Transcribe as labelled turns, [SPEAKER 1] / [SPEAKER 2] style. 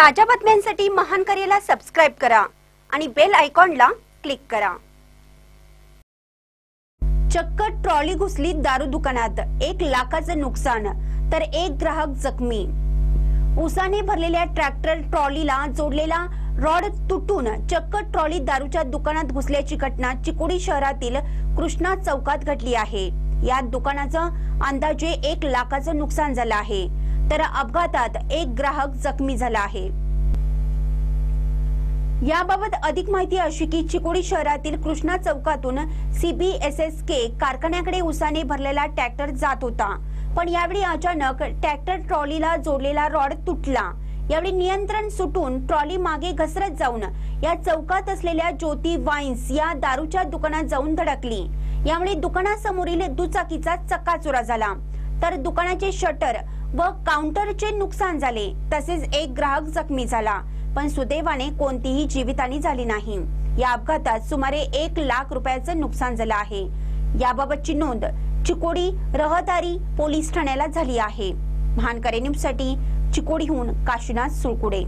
[SPEAKER 1] ताज्या बातम्यांसाठी महान करेला सबस्क्राईब करा आणि बेल आयकॉनला क्लिक करा. चक्क ट्रॉली घुसली दारू दुकानात. एक लाखाचं नुकसान तर एक ग्राहक जखमी. उसाने भरलेल्या ट्रॅक्टर ट्रॉलीला जोडलेला रॉड तुटून चक्क ट्रॉली दारूच्या दुकानात घुसल्याची घटना चिकोडी शहरातील कृष्णा चौकात घडली आहे. या दुकानाचं अंदाजे एक लाखाचं नुकसान झालं आहे. तर अपघातात एक ग्राहक जखमी झाला आहे. याबाबत अधिक माहिती अशी की चिकोडी शहरातील कृष्णा चौकातून सीबीएसएसके कारखान्याकडे उसाने भरलेला ट्रॅक्टर जात होता. पण यावेळी अचानक ट्रॅक्टर ट्रॉलीला जोडलेला रॉड तुटला. यावेळी नियंत्रण सुटून ट्रॉली मागे घसरत जाऊन या चौकात असलेल्या ज्योती वाईन्स या दारूच्या दुकानात जाऊन धडकली. यामुळे दुकानासमोरील दुचाकीचा चक्काचुरा झाला. तर दुकानाचे शटर व काउंटरचे नुकसान झाले. तसेच एक ग्राहक जखमी झाला. पण सुदैवाने कोणतीही जीवितहानी झाली नाही. या अपघातात सुमारे एक लाख रुपयाचं नुकसान झालं आहे. याबाबतची नोंद चिकोडी रहदारी पोलीस ठाण्याला झाली आहे. महानकरे न्यूजसाठी चिकोडीहून काशीनाथ सुळकुडे.